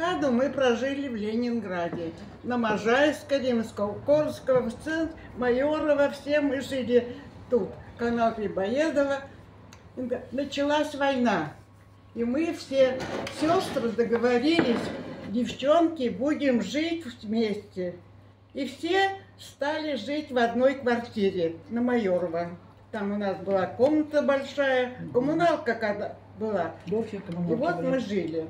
декаду мы прожили в Ленинграде. На Можайска, Римского, Корского, в центре, Майорова, все мы жили тут. Канал Грибоедова. Началась война. И мы все сестры договорились, девчонки, будем жить вместе. И все стали жить в одной квартире на Майорова. Там у нас была комната большая, коммуналка когда была. И вот мы жили.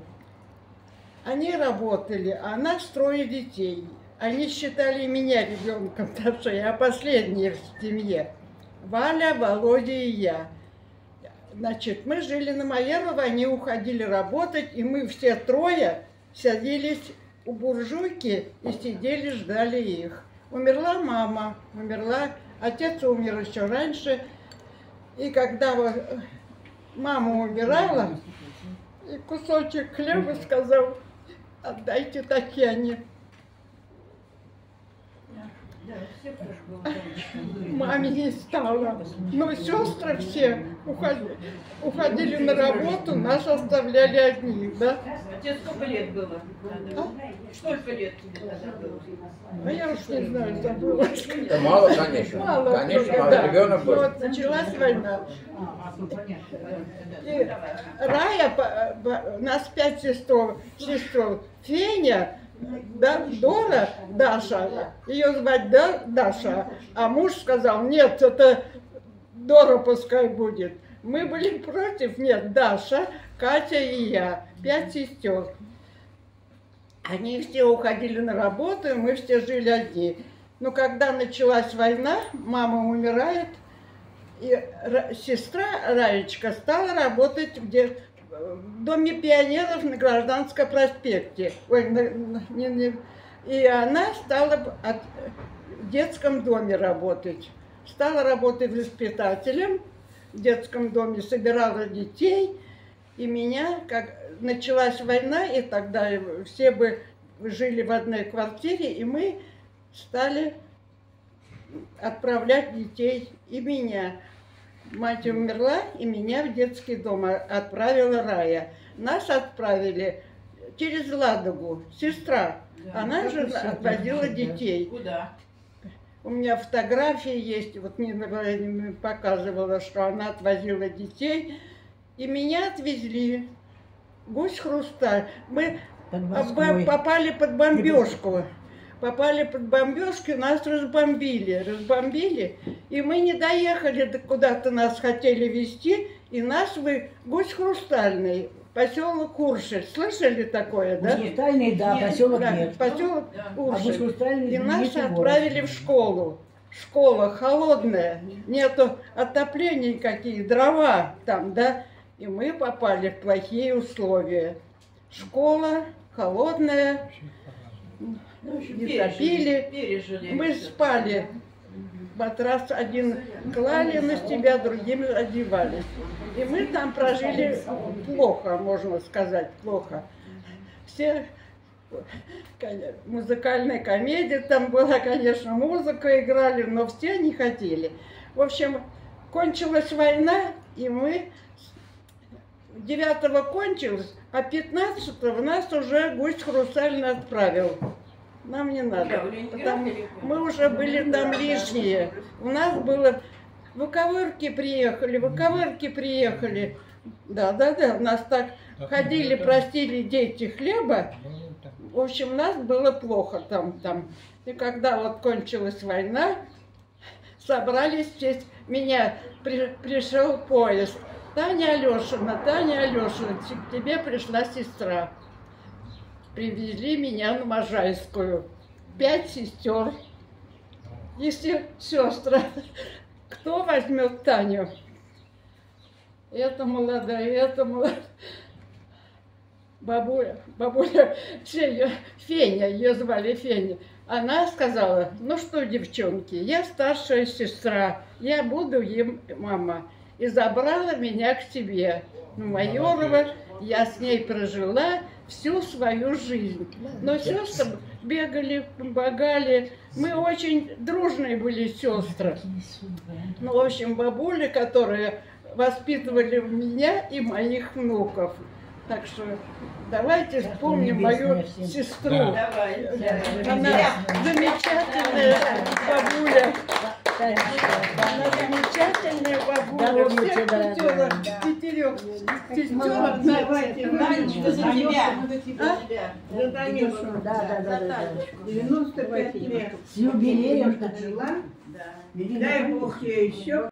Они работали, а нас трое детей. Они считали меня ребенком, потому что я последняя в семье. Валя, Володя и я. Значит, мы жили на Майерова, они уходили работать, и мы все трое садились у буржуйки и сидели, ждали их. Умерла мама, умерла, отец умер еще раньше. И когда мама умирала, и кусочек хлеба сказал, отдайте Татьяне. Маме не стало. Но сестры все уходили, уходили на работу, нас оставляли одних, да? А тебе сколько лет было? А? Сколько лет тебе тогда было? А я уж не знаю, забыла. Это мало, конечно. Мало, конечно, только, мало. да. Ребенок был. Вот началась война. И Рая, по- по- нас пять сестер, сестер. Феня, да, Дора, Даша, ее звать да, Даша, а муж сказал, нет, это Дора пускай будет. Мы были против, нет, Даша, Катя и я, пять сестер. Они все уходили на работу, и мы все жили одни. Но когда началась война, мама умирает, и Ра- сестра Раечка стала работать в, де- в Доме пионеров на Гражданском проспекте. Ой, на- не- не- и она стала от- в детском доме работать. Стала работать воспитателем в детском доме, собирала детей. И меня, как началась война, и тогда все бы жили в одной квартире, и мы стали отправлять детей и меня. Мать умерла, и меня в детский дом отправила Рая. Нас отправили через Ладогу, сестра. Она же отвозила детей. Куда? У меня фотографии есть, вот Нина Владимировна показывала, что она отвозила детей, и меня отвезли. Гусь Хрусталь. Мы Под попали под бомбежку. Попали под бомбежку, нас разбомбили, разбомбили, и мы не доехали до куда-то нас хотели везти, и нас вы гусь хрустальный, поселок Куршель. Слышали такое, да? Хрустальный, да, Нет, поселок Да, нет. поселок Да. А Куршель. Хрустальный И нас город. отправили в школу. Школа холодная, нету отопления никаких, дрова там, да. И мы попали в плохие условия. Школа холодная, Ну, Не пережили, топили. пережили. мы спали. Матрас один клали на себя, другим одевались. И мы там прожили плохо, можно сказать, плохо. Все музыкальная комедия там была, конечно, музыка играли, но все не хотели. В общем, кончилась война, и мы 9 кончилось, а 15 нас уже гусь хрустальный отправил. Нам не надо. в потому мы уже были там лишние. У нас было выковырки приехали, выковырки приехали. Да, да, да. У нас так ходили, просили дети хлеба. В общем, нас было плохо там, там. И когда вот кончилась война, собрались в честь меня, при- пришел поезд. Таня Алешина, Таня Алешина, к тебе пришла сестра. Привезли меня на Можайскую. Пять сестер. Если сестра, кто возьмет Таню? Это молодая, это молодая. Бабуля, бабуля, все ее, Феня, ее звали Феня. Она сказала, ну что, девчонки, я старшая сестра, я буду им мама. И забрала меня к себе. Ну, Майорова, я с ней прожила всю свою жизнь. Но сестры бегали, помогали. Мы очень дружные были сестры. Ну, в общем, бабули, которые воспитывали меня и моих внуков. Так что давайте вспомним мою сестру. Давай. Она замечательная бабуля. Она замечательная бабуля. Всех тебе, дорогая. Танечка, за тебя. А? За тебя. За Танюшу. Да, да, да, да, да. 95 лет. С юбилеем. Жила. Да. Дай Бог ей еще